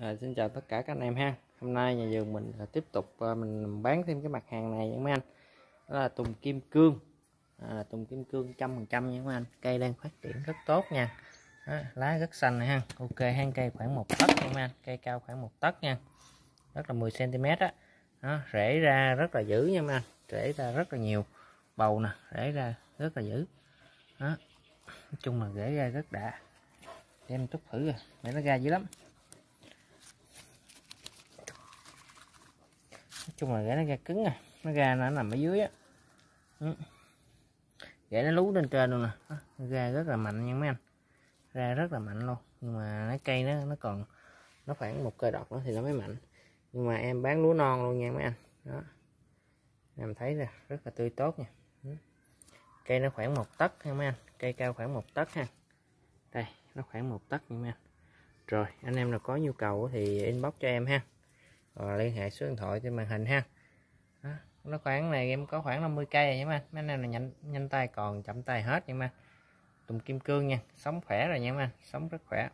À, xin chào tất cả các anh em ha. Hôm nay nhà vườn mình tiếp tục à, mình bán thêm cái mặt hàng này nha mấy anh. Đó là tùng kim cương. À, tùng kim cương trăm phần trăm nha mấy anh. Cây đang phát triển rất tốt nha. Đó, lá rất xanh này ha. Ok hang cây khoảng một tấc nha mấy anh. Cây cao khoảng một tấc nha. Rất là 10 cm á. Đó, rễ ra rất là dữ nha mấy anh. Rễ ra rất là nhiều. Bầu nè rễ ra rất là dữ. Đó nói chung là rễ ra rất đã. Đem chút thử rồi để nó ra dữ lắm. Chung là rễ nó ra cứng à. Nó ra nó nằm ở dưới á. Ừ. nó lú lên trên luôn nè. Ra rất là mạnh nha mấy anh. Ra rất là mạnh luôn. Nhưng mà cái cây nó nó còn, nó khoảng một cây đọt nữa thì nó mới mạnh. Nhưng mà em bán lúa non luôn nha mấy anh. Đó. Em thấy nè rất là tươi tốt nha. Ừ. Cây nó khoảng một tấc ha mấy anh. Cây cao khoảng một tấc ha. Đây, nó khoảng một tấc nha mấy anh. Rồi, anh em nào có nhu cầu thì inbox cho em ha rồi liên hệ số điện thoại trên màn hình ha. Đó. nó khoảng này em có khoảng 50 cây rồi nha mấy anh mấy là nhanh nhanh tay còn chậm tay hết nhưng mà tùng kim cương nha, sống khỏe rồi nha mà anh sống rất khỏe.